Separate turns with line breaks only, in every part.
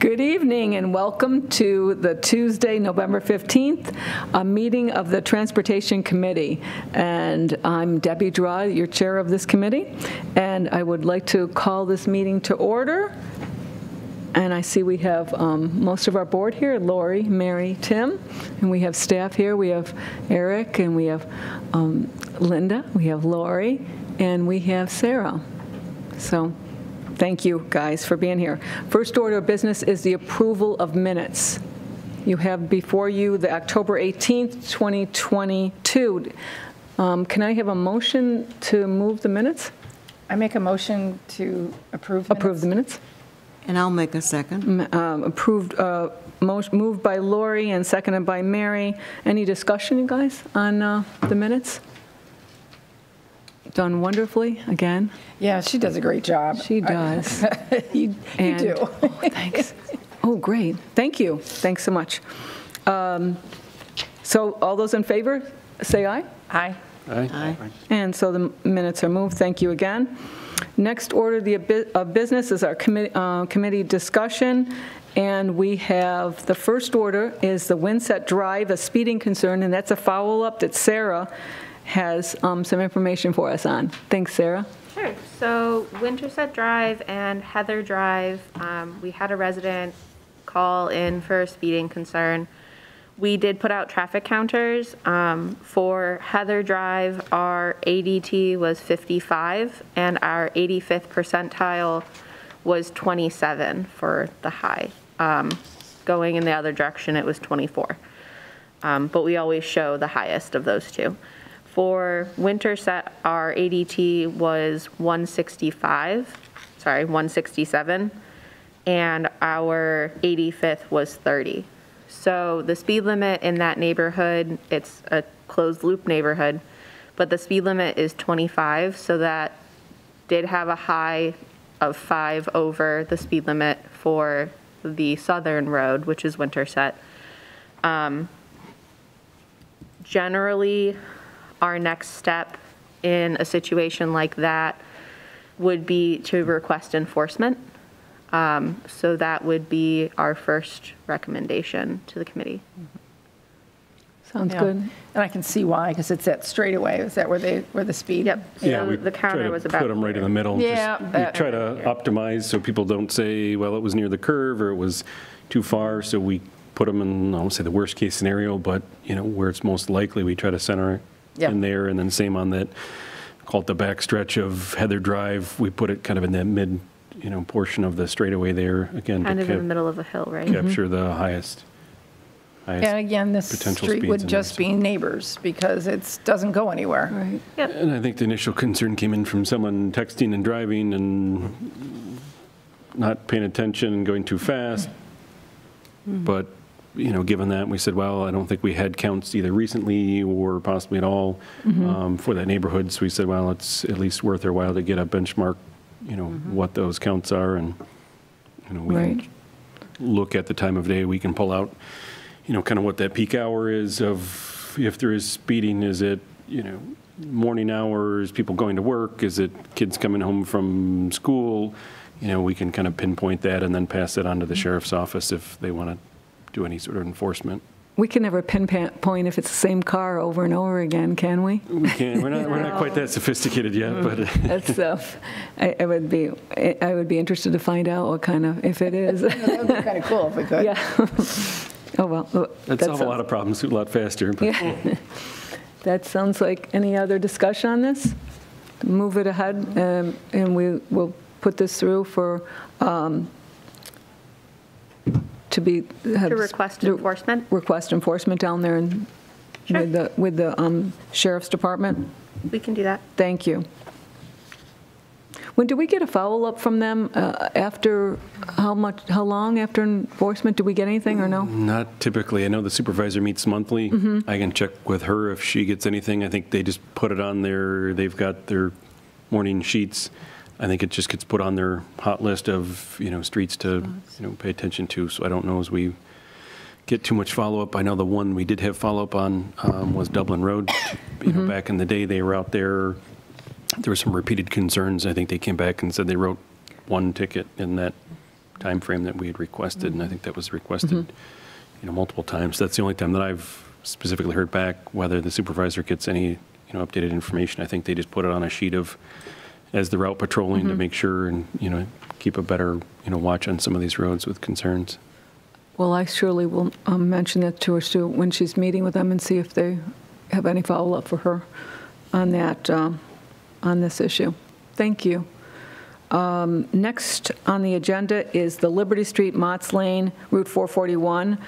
Good evening and welcome to the Tuesday, November 15th, a meeting of the Transportation Committee. And I'm Debbie Drawe, your chair of this committee, and I would like to call this meeting to order. And I see we have um, most of our board here, Lori, Mary, Tim, and we have staff here. We have Eric, and we have um, Linda, we have Lori, and we have Sarah. So thank you, guys, for being here. First order of business is the approval of minutes. You have before you the October 18th, 2022. Um, Can I have a motion to move the minutes?
I make a motion to approve minutes.
Approve the minutes?
And I'll make a second.
Um, Approved, uh, mo- moved by Lori and seconded by Mary. Any discussion, you guys, on uh, the minutes? Done wonderfully, again.
Yeah, she does a great job.
She does.
You you do.
Oh, Thanks. Oh, great. Thank you. Thanks so much. Um, So all those in favor, say aye.
Aye.
Aye. Aye.
And so the minutes are moved. Thank you again. Next order of business is our committee uh, committee discussion, and we have, the first order is the Winterset Drive, a speeding concern, and that's a follow-up that Sarah has um, some information for us on. Thanks, Sarah.
Sure. So Winterset Drive and Heather Drive, um, we had a resident call in for a speeding concern. We did put out traffic counters. Um, For Heather Drive, our ADT was 55, and our 85th percentile was 27 for the high. Um, Going in the other direction, it was 24. Um, But we always show the highest of those two. For Winterset, our ADT was 165, sorry, 167, and our 85th was 30. So the speed limit in that neighborhood, it's a closed loop neighborhood, but the speed limit is 25, so that did have a high of five over the speed limit for the southern road, which is Winterset. Um, Generally, our next step in a situation like that would be to request enforcement. Um, So that would be our first recommendation to the committee.
Sounds
Yeah.
good.
And I can see why, because it's that straightaway. Is that where they, where the speed?
Yep.
Yeah,
So
we
the
try
counter
to
was about.
Put them right in the middle. just-
Yeah,
We try to optimize so people don't say, well, it was near the curve or it was too far. So we put them in, I won't say the worst case scenario, but, you know, where it's most likely, we try to center it
Yeah.
in there. And then same on that, call it the back stretch of Heather Drive. We put it kind of in that mid, you know, portion of the straightaway there, again, to
Kind of in the middle of a hill, right?
capture mm-hmm. the highest,
And again, this
Potential
street would just
there,
be neighbors, because it doesn't go anywhere.
Right.
Yep.
And I think the initial concern came in from someone texting and driving and not paying attention and going too fast. Mm-hmm. But, you know, given that, we said, well, I don't think we had counts either recently or possibly at all mm-hmm. um, for that neighborhood. So we said, well, it's at least worth our while to get a benchmark, you know, mm-hmm. what those counts are and, you know, we
Right.
can look at the time of day, we can pull out, you know, kind of what that peak hour is of, if there is speeding, is it, you know, morning hours, people going to work, is it kids coming home from school? You know, we can kind of pinpoint that and then pass it on to the mm-hmm. sheriff's office if they want to do any sort of enforcement.
We can never pinpoint point if it's the same car over and over again, can we?
We can't, we're not, we're not quite that sophisticated yet, but
That's, uh, I I would be, I I would be interested to find out what kind of, if it is.
That would be kind of cool if we could.
Yeah. Oh, well.
that'd solve a lot of problems a lot faster. but-
Yeah. That sounds like, any other discussion on this? Move it ahead, um, and we will put this through for, um, to be.
To request enforcement?
Request enforcement down there and
Sure.
with the, with the um, sheriff's department?
We can do that.
Thank you. When do we get a follow-up from them uh, after, how much, how long after enforcement? Do we get anything or no?
Not typically. I know the supervisor meets monthly. I can check with her if she gets anything. I think they just put it on their, they've got their morning sheets. I think it just gets put on their hot list of, you know, streets to, you know, pay attention to. So I don't know as we get too much follow-up. I know the one we did have follow-up on um, was Dublin Road. You know, back in the day, they were out there. There were some repeated concerns. I think they came back and said they wrote one ticket in that timeframe that we had requested, and I think that was requested, you know, multiple times. That's the only time that I've specifically heard back whether the supervisor gets any, you know, updated information. I think they just put it on a sheet of, as the route patrolling to make sure and, you know, keep a better, you know, watch on some of these roads with concerns.
Well, I surely will um, mention that to her, Stu, when she's meeting with them and see if they have any follow-up for her on that, um, on this issue. Thank you. Um, Next on the agenda is the Liberty Street, Motts Lane, Route 441,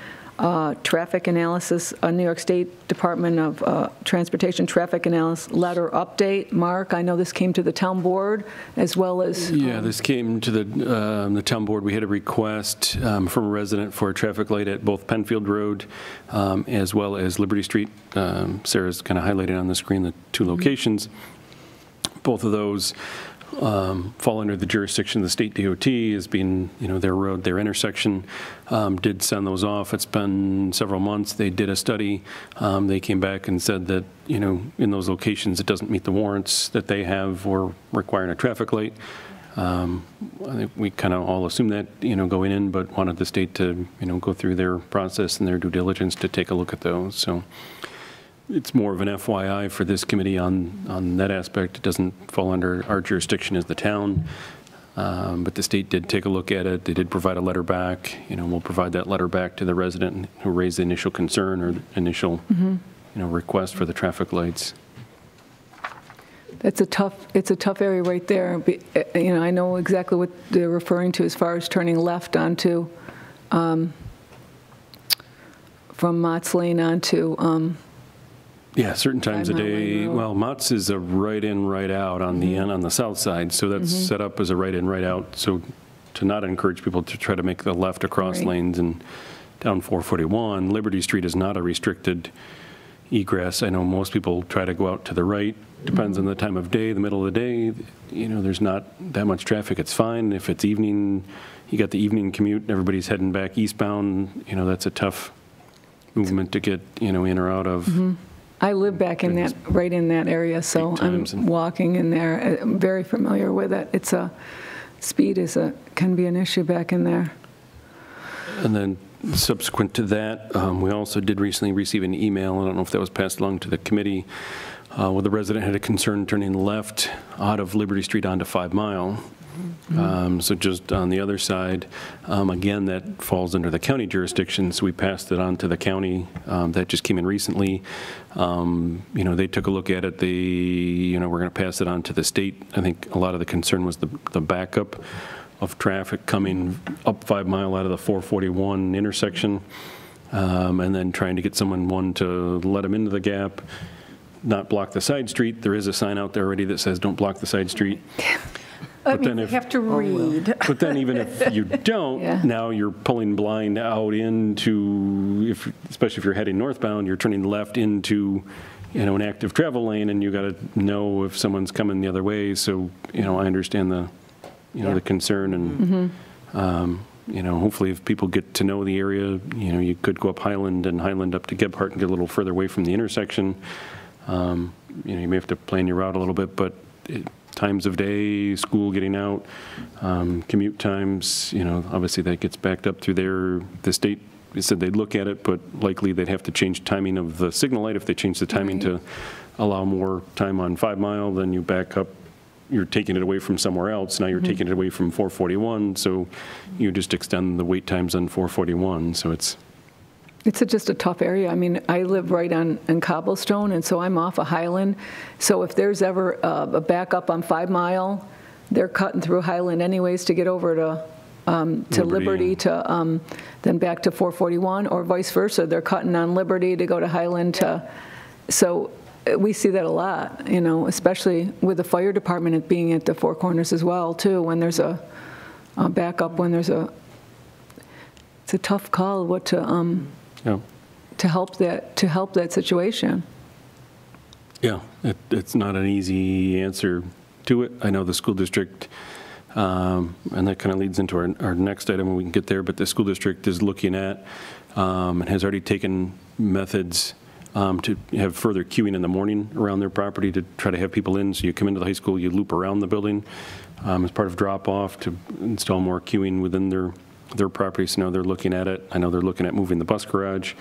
uh, traffic analysis, uh, New York State Department of uh, Transportation Traffic Analysis letter update. Mark, I know this came to the town board as well as.
Yeah, this came to the, um, the town board. We had a request um, from a resident for a traffic light at both Penfield Road um, as well as Liberty Street. Um, Sarah's kind of highlighted on the screen the two locations. Both of those um, fall under the jurisdiction of the state DOT as being, you know, their road, their intersection. Um, Did send those off. It's been several months. They did a study. Um, They came back and said that, you know, in those locations, it doesn't meet the warrants that they have or requiring a traffic light. Um, I think we kind of all assumed that, you know, going in, but wanted the state to, you know, go through their process and their due diligence to take a look at those. So it's more of an FYI for this committee on, on that aspect. It doesn't fall under our jurisdiction as the town. Um, But the state did take a look at it. They did provide a letter back. You know, we'll provide that letter back to the resident who raised the initial concern or initial, you know, request for the traffic lights.
It's a tough, it's a tough area right there. Uh, You know, I know exactly what they're referring to as far as turning left onto, um, from Mott's Lane onto, um,
Yeah, certain times of
Five Mile Line
day, well, Mott's is a right-in, right-out on the end, on the south side, so that's set up as a right-in, right-out, so to not encourage people to try to make the left across
Right.
lanes and down 441, Liberty Street is not a restricted egress. I know most people try to go out to the right, depends on the time of day, the middle of the day, you know, there's not that much traffic, it's fine. If it's evening, you got the evening commute, everybody's heading back eastbound, you know, that's a tough movement to get, you know, in or out of.
I live back in that, right in that area, so I'm walking in there. I'm very familiar with it. It's a, speed is a, can be an issue back in there.
And then subsequent to that, um, we also did recently receive an email, I don't know if that was passed along to the committee, uh, where the resident had a concern turning left out of Liberty Street onto Five Mile. Um, So just on the other side, um, again, that falls under the county jurisdiction, so we passed it on to the county. Um, That just came in recently. Um, You know, they took a look at it, they, you know, we're going to pass it on to the state. I think a lot of the concern was the the backup of traffic coming up Five Mile out of the 441 intersection, um, and then trying to get someone, one, to let them into the gap, not block the side street. There is a sign out there already that says, don't block the side street.
I
But
mean,
then if-
have to read.
But then even if you don't, now you're pulling blind out into, if, especially if you're heading northbound, you're turning left into, you know, an active travel lane, and you got to know if someone's coming the other way. So, you know, I understand the, you know, the concern, and, um, you know, hopefully if people get to know the area, you know, you could go up Highland and Highland up to Gebhardt and get a little further away from the intersection. Um, You know, you may have to plan your route a little bit, but it- times of day, school getting out, um, commute times, you know, obviously that gets backed up through there. The state said they'd look at it, but likely they'd have to change timing of the signal light. If they change the timing to allow more time on Five Mile, then you back up, you're taking it away from somewhere else. Now you're taking it away from 441, so you just extend the wait times on 441. So it's,
It's a- just a tough area. I mean, I live right on, on Cobblestone, and so I'm off of Highland. So if there's ever uh, a backup on Five Mile, they're cutting through Highland anyways to get over to, um, to
Liberty.
Liberty to, um, then back to 441, or vice versa. They're cutting on Liberty to go to Highland to, so uh, we see that a lot, you know, especially with the fire department being at the Four Corners as well, too, when there's a a backup, when there's a, it's a tough call what to, um,
know,
to help that, to help that situation.
Yeah, it, it's not an easy answer to it. I know the school district, um, and that kind of leads into our, our next item, and we can get there, but the school district is looking at, um, and has already taken methods um, to have further queuing in the morning around their property to try to have people in. So you come into the high school, you loop around the building um, as part of drop-off to install more queuing within their, their property. So now they're looking at it. I know they're looking at moving the bus garage.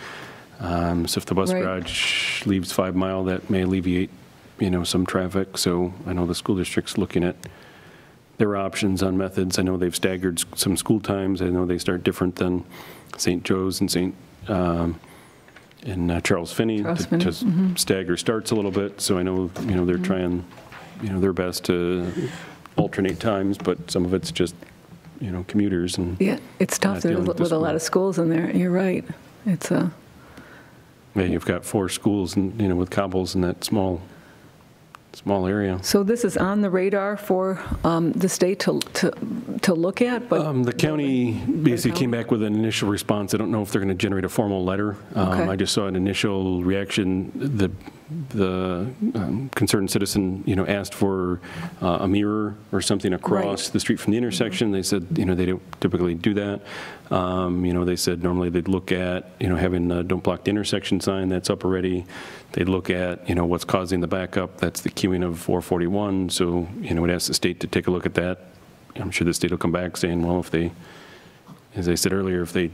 Um, So if the bus
Right.
garage leaves Five Mile, that may alleviate, you know, some traffic. So I know the school district's looking at their options on methods. I know they've staggered s- some school times. I know they start different than St. Joe's and St., um, and uh, Charles Finney
Charles
to
Finney,
to s- stagger starts a little bit. So I know, you know, they're trying, you know, their best to alternate times, but some of it's just, you know, commuters and,
Yeah, it's tough There's
with
with a lot of schools in there. You're right. It's a,
yeah, you've got four schools and, you know, with cobbles in that small, small area.
so this is on the radar for um, the state to, to, to look at, but,
Um, The county basically came back with an initial response. I don't know if they're going to generate a formal letter. Um,
Okay.
I just saw an initial reaction. The, the um, concerned citizen, you know, asked for uh, a mirror or something across
Right.
The street from the intersection. They said, you know, they don't typically do that. Um, You know, they said normally they'd look at, you know, having a don't block the intersection sign that's up already. They'd look at, you know, what's causing the backup. That's the queuing of 441. So, you know, would ask the state to take a look at that. I'm sure the state will come back saying, well, if they, as I said earlier, if they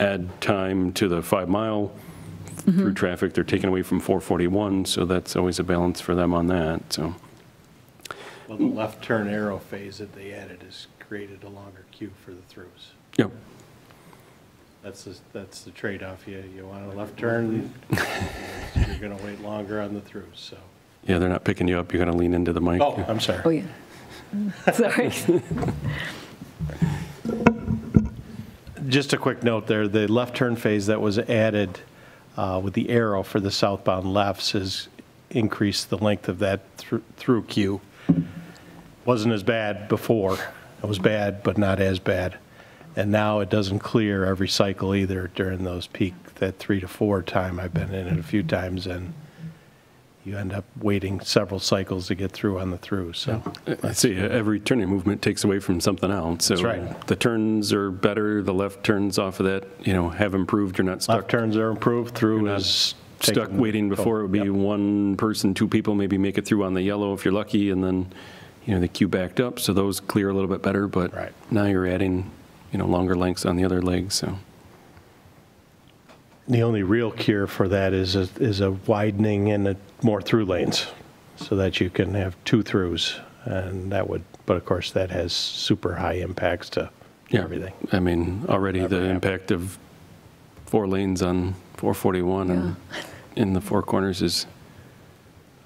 add time to the five mile through mm-hmm. traffic, they're taking away from 441, so that's always a balance for them on that, so.
Well, the left turn arrow phase that they added has created a longer queue for the throughs.
Yep.
That's, the- that's the trade-off. You, you want a left turn, you're going to wait longer on the throughs, so.
Yeah, they're not picking you up, you gotta lean into the mic.
Oh, I'm sorry.
oh, yeah. Sorry.
Just a quick note there, the left turn phase that was added uh, with the arrow for the southbound lefts has increased the length of that through through queue. Wasn't as bad before. It was bad, but not as bad. And now it doesn't clear every cycle either during those peak, that three to four time. I've been in it a few times, and you end up waiting several cycles to get through on the through, so.
I see, every turning movement takes away from something else, so.
That's right.
The turns are better, the left turns off of that, you know, have improved, you're not stuck.
Left
stuck.
turns are improved, through
You're
is.
Stuck waiting before, it would be
Yep.
one person, two people maybe make it through on the yellow if you're lucky, and then, you know, the queue backed up, so those clear a little bit better, but
Right.
now you're adding, you know, longer lengths on the other legs, so.
The only real cure for that is, a- is a widening and a- more through lanes, so that you can have two throughs. And that would, but of course, that has super high impacts to
Yeah,
everything.
I mean, already the
happened.
impact of four lanes on 441 and in the four corners is,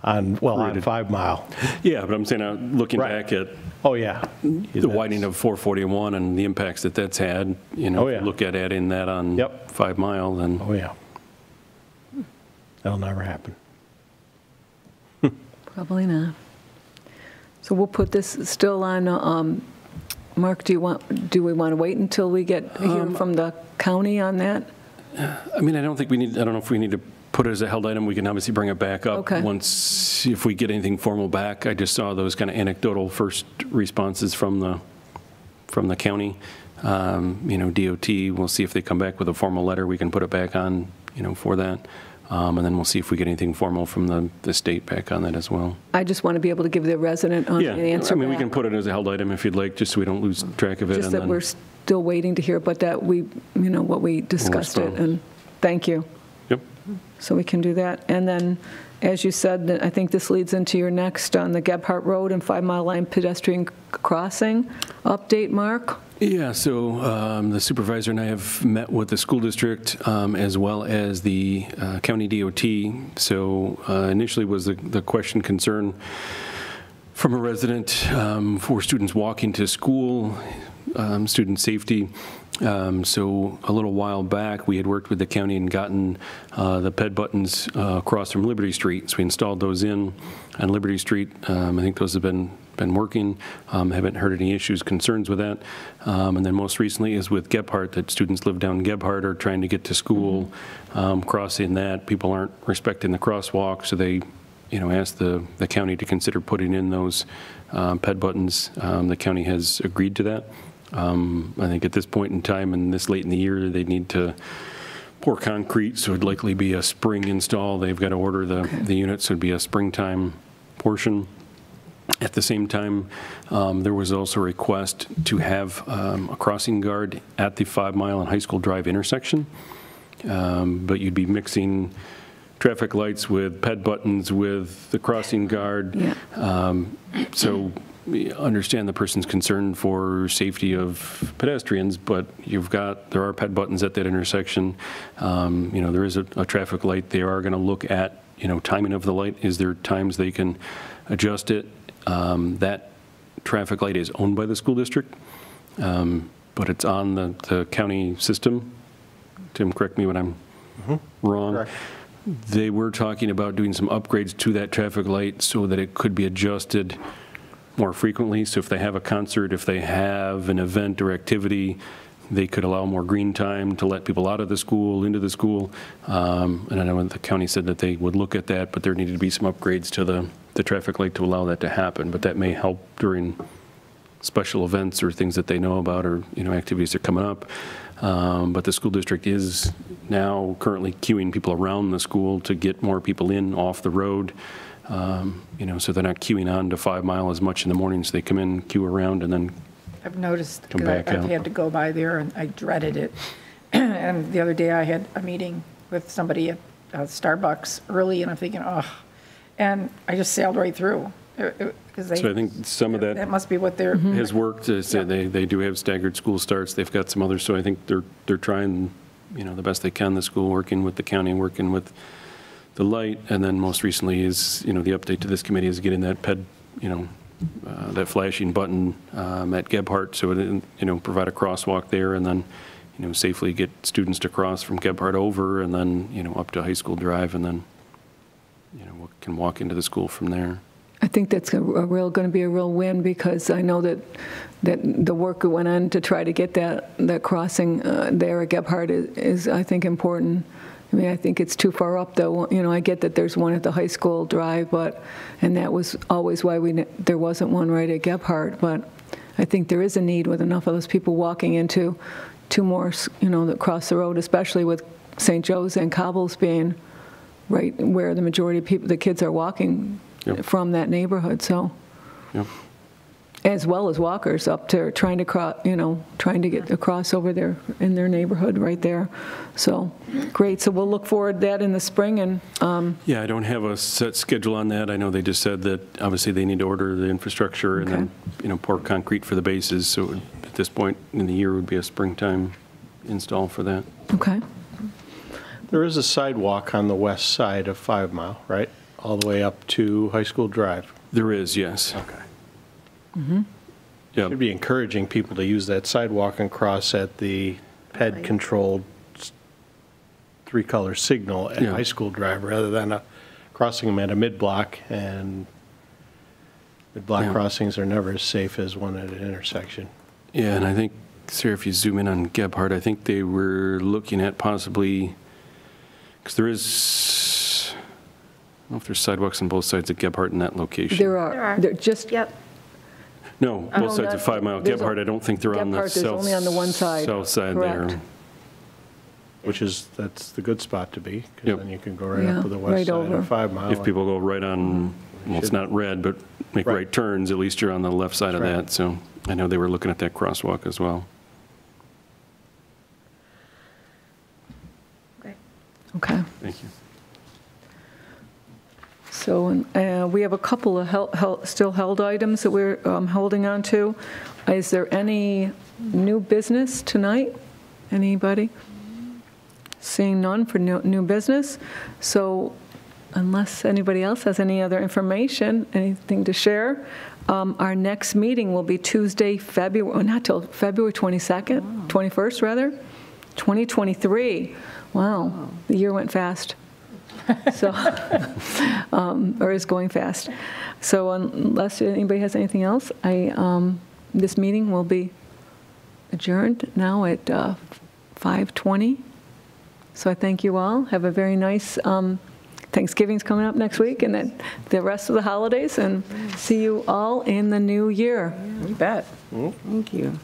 On, well, on Five Mile.
yeah, but I'm saying, uh, looking
Right.
back at
Oh, yeah.
the widening of 441 and the impacts that that's had, you know,
Oh,
if you
yeah.
look at adding that on
Yep.
Five Mile, then,
Oh, yeah. That'll never happen.
Probably not. So we'll put this still on, um, Mark, do you want, do we want to wait until we get, hear
Um,
from the county on that?
I mean, I don't think we need, I don't know if we need to put it as a held item. We can obviously bring it back up
Okay.
once, if we get anything formal back. I just saw those kind of anecdotal first responses from the, from the county. Um, You know, DOT, we'll see if they come back with a formal letter. We can put it back on, you know, for that. Um, And then we'll see if we get anything formal from the, the state back on that as well.
I just want to be able to give the resident uh,
Yeah,
an answer
I mean, we can put it as a held item if you'd like, just so we don't lose track of it.
Just
and
that
then-
we're still waiting to hear, but that we, you know, what we discussed it, and thank you. So we can do that. And then, as you said, I think this leads into your next on the Gebhardt Road and Five Mile Line pedestrian crossing update, Mark?
Yeah, so um, the supervisor and I have met with the school district um, as well as the uh, county DOT. So uh, initially was the the question concern from a resident um, for students walking to school, um, student safety. Um, So a little while back, we had worked with the county and gotten uh, the PED buttons uh, across from Liberty Street. So we installed those in on Liberty Street. Um, I think those have been, been working. Um, Haven't heard any issues, concerns with that. Um, And then most recently is with Gebhardt, that students live down Gebhardt are trying to get to school, um, crossing that. People aren't respecting the crosswalk, so they you know, asked the, the county to consider putting in those um, PED buttons. Um, The county has agreed to that. Um, I think at this point in time and this late in the year, they need to pour concrete, so it'd likely be a spring install. They've got to order the, the units, so it'd be a springtime portion. At the same time, um, there was also a request to have um, a crossing guard at the Five Mile and High School Drive intersection. Um, But you'd be mixing traffic lights with ped buttons with the crossing guard.
Yeah.
Um, So understand the person's concern for safety of pedestrians, but you've got, there are ped buttons at that intersection. Um, You know, there is a, a traffic light. They are going to look at, you know, timing of the light. Is there times they can adjust it? Um, That traffic light is owned by the school district, um, but it's on the, the county system. Tim, correct me when I'm wrong.
Correct.
They were talking about doing some upgrades to that traffic light so that it could be adjusted more frequently. So if they have a concert, if they have an event or activity, they could allow more green time to let people out of the school, into the school. Um, And I know the county said that they would look at that, but there needed to be some upgrades to the, the traffic light to allow that to happen. But that may help during special events or things that they know about or, you know, activities that are coming up. Um, But the school district is now currently queuing people around the school to get more people in off the road. Um, You know, so they're not queuing on to Five Mile as much in the mornings. They come in, queue around, and then,
I've noticed,
Come
'cause I-
back
I've
out.
had to go by there and I dreaded it. And the other day I had a meeting with somebody at uh, Starbucks early and I'm thinking, oh, and I just sailed right through. Because they.
so I think some of
That
that
must be what they're,
has worked. They said They, they do have staggered school starts. They've got some others, so I think they're, they're trying, you know, the best they can, the school, working with the county, working with the light. And then most recently is, you know, the update to this committee is getting that PED, you know, uh, that flashing button um, at Gebhardt, so it, you know, provide a crosswalk there and then, you know, safely get students to cross from Gebhardt over and then, you know, up to High School Drive and then, you know, can walk into the school from there.
I think that's a a real, going to be a real win, because I know that, that the work that went on to try to get that, that crossing uh, there at Gebhardt is, is, I think, important. I mean, I think it's too far up, though. You know, I get that there's one at the high school drive, but, and that was always why we, there wasn't one right at Gebhardt, but I think there is a need with enough of those people walking into two more, you know, that cross the road, especially with St. Joe's and Cobbles being right where the majority of people, the kids are walking
Yep.
from that neighborhood, so,
Yep.
As well as walkers up to, trying to cross, you know, trying to get across over there in their neighborhood right there. So, great, so we'll look forward to that in the spring, and, um,
Yeah, I don't have a set schedule on that. I know they just said that obviously they need to order the infrastructure and then, you know, pour concrete for the bases. So would- at this point in the year would be a springtime install for that.
okay.
There is a sidewalk on the west side of Five Mile, right? All the way up to High School Drive.
There is, yes.
Okay.
Yeah,
Should be encouraging people to use that sidewalk and cross at the PED-controlled three-color signal at
Yeah.
High School Drive rather than uh, crossing them at a mid-block. And mid-block
Yeah.
crossings are never as safe as one at an intersection.
yeah, and I think, Sarah, if you zoom in on Gebhardt, I think they were looking at possibly, because there is, I don't know if there's sidewalks on both sides of Gebhardt in that location.
There
There
are,
are.
they're just,
Yep.
No,
Oh,
both sides
not-
of Five Mile.
there's a-
Gebhardt, I don't think they're on the
Gebhardt is
south.
only on the one side,
South side there.
correct.
Which is, that's the good spot to be,
Yep.
because then you can go right
Yeah,
up to the
right
west side
over.
of Five Mile.
If people go right on, mm-hmm. well, it's not red, but make
Right.
right turns, at least you're on the left side of
Right.
that. So I know they were looking at that crosswalk as well.
Okay.
okay.
Thank you.
So uh, we have a couple of hel- hel- still held items that we're um, holding on to. Is there any new business tonight? Anybody? Seeing none for new new business. So unless anybody else has any other information, anything to share, um, our next meeting will be Tuesday, February, not till February 22nd, 21st, rather, 2023. Wow, the year went fast. So, um, or is going fast. So unless anybody has anything else, I, um, this meeting will be adjourned now at uh, 5:20. So I thank you all. Have a very nice, um, Thanksgiving's coming up next week, and then the rest of the holidays, and see you all in the new year.
you bet.
Thank you.